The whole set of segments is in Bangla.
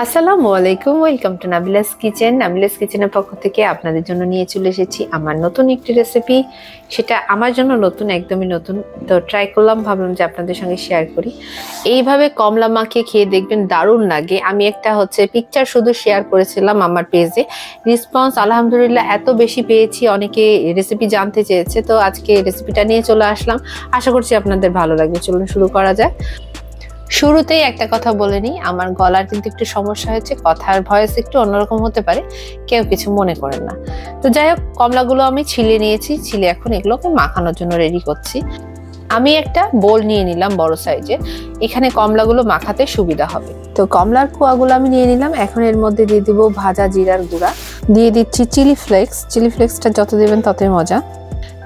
আসসালামু আলাইকুম, welcome to Nabila's kitchen. Nabila's কিচেনের পক্ষ থেকে আপনাদের জন্য নিয়ে চলে এসেছি আমার নতুন একটি রেসিপি সেটা আমার জন্য নতুন, একদমই নতুন। তো ট্রাই করলাম, ভাবলাম যে আপনাদের সঙ্গে শেয়ার করি। এইভাবে কমলা মাখিয়ে খেয়ে দেখবেন দারুণ লাগে। আমি একটা হচ্ছে পিকচার শুধু শেয়ার করেছিলাম আমার পেজে রেসপন্স আলহামদুলিল্লাহ এত বেশি পেয়েছি, অনেকে রেসিপি জানতে চেয়েছে। তো আজকে রেসিপিটা নিয়ে চলে আসলাম। আশা করছি আপনাদের ভালো লাগবে। চলুন শুরু করা যায় শুরুতেই একটা কথা বলে নিই, আমার গলার কিন্তু একটু সমস্যা হয়েছে, কথার ভয়েস একটু অন্যরকম হতে পারে, কেউ কিছু মনে করেন না। তো যাই হোক, কমলাগুলো আমি ছিলে নিয়েছি, ছিলে এখন এগুলোকে মাখানোর জন্য রেডি করছি। আমি একটা বোল নিয়ে নিলাম বড় সাইজে এখানে কমলাগুলো মাখাতে সুবিধা হবে। তো কমলার কুয়াগুলো আমি নিয়ে নিলাম, এখন এর মধ্যে দিয়ে দিব ভাজা জিরার গুঁড়া, দিয়ে দিচ্ছি চিলি ফ্লেক্স চিলি ফ্লেক্সটা যত দেবেন ততই মজা।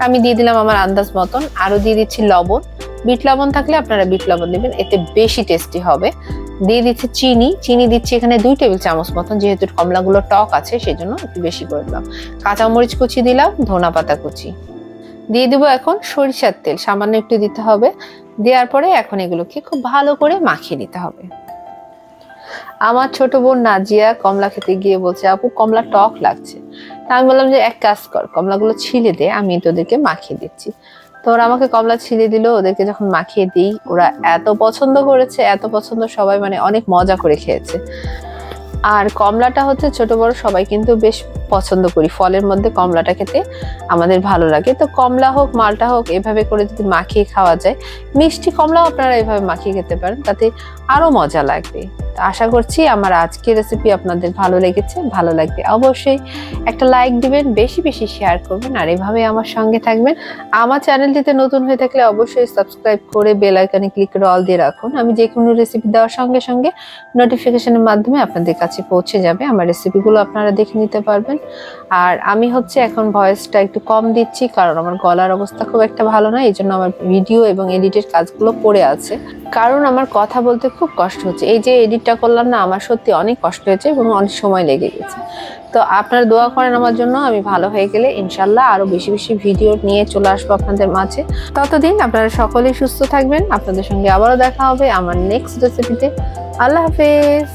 আমি দিয়ে দিলাম আমার আন্দাজ মতন, আরও দিয়ে দিচ্ছি লবণ বিট লবণ থাকলে আপনারা বিট লবণ দেবেন, এতে বেশি টেস্টি হবে। দিয়ে দিচ্ছে চিনি চিনি দিচ্ছি এখানে দুই টেবিল চামচ মতন, যেহেতু কমলাগুলো টক আছে সেই জন্য একটু বেশি করে দিলাম। কাঁচামরিচ কুচি দিলাম, ধনা পাতা কুচি। দিয়ে দিব এখন সরিষার তেল, সামান্য একটু দিতে হবে। দেওয়ার পরে এখন এগুলোকে খুব ভালো করে মাখিয়ে নিতে হবে। আমার ছোট বোন নাজিয়া কমলা খেতে গিয়ে বলছে, আপু, কমলা টক লাগছে। তা আমি বললাম যে, এক কাজ কর, কমলাগুলো ছিলে দে, আমি তোদেরকে মাখিয়ে দিচ্ছি। তো ওরা আমাকে কমলা ছিঁড়ে দিল, ওদেরকে যখন মাখিয়ে দিই, ওরা এত পছন্দ করেছে, এত পছন্দ সবাই মানে অনেক মজা করে খেয়েছে। আর কমলাটা হচ্ছে ছোট বড় সবাই কিন্তু বেশ পছন্দ করি। ফলের মধ্যে কমলাটা খেতে আমাদের ভালো লাগে। তো কমলা হোক, মালটা হোক, এভাবে করে যদি মাখিয়ে খাওয়া যায়, মিষ্টি কমলাও আপনারা এভাবে মাখিয়ে খেতে পারেন, তাতে আরও মজা লাগবে। আশা করছি আমার আজকের রেসিপি আপনাদের ভালো লেগেছে, ভালো লাগবে অবশ্যই একটা লাইক দিবেন, বেশি বেশি শেয়ার করবেন আর এভাবে আমার সঙ্গে থাকবেন। আমার চ্যানেলটিতে নতুন হয়ে থাকলে অবশ্যই সাবস্ক্রাইব করে বেল আইকনে ক্লিক করে অল দিয়ে রাখুন। আমি যে কোনো রেসিপি দেওয়ার সঙ্গে সঙ্গে নোটিফিকেশনের মাধ্যমে আপনাদের কাছে পৌঁছে যাবে। আমার রেসিপিগুলো আপনারা দেখে নিতে পারবেন। আর আমি হচ্ছে এখন ভয়েসটা একটু কম দিচ্ছি, কারণ আমার গলার অবস্থা খুব একটা ভালো না এই জন্য আমার ভিডিও এবং এডিটের কাজগুলো পড়ে আছে। কারণ আমার কথা বলতে খুব কষ্ট হচ্ছে। এই যে এডিটটা করলাম না, আমার সত্যি অনেক কষ্ট হয়েছে এবং অনেক সময় লেগে গেছে। তো আপনারা দোয়া করেন আমার জন্য, আমি ভালো হয়ে গেলে ইনশাল্লাহ আরও বেশি বেশি ভিডিও নিয়ে চলে আসব আপনাদের মাঝে। ততদিন আপনারা সকলেই সুস্থ থাকবেন। আপনাদের সঙ্গে আবারও দেখা হবে আমার নেক্সট রেসিপিতে আল্লাহ হাফেজ!